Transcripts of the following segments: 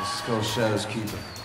This is called Shadows Keeper.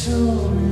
so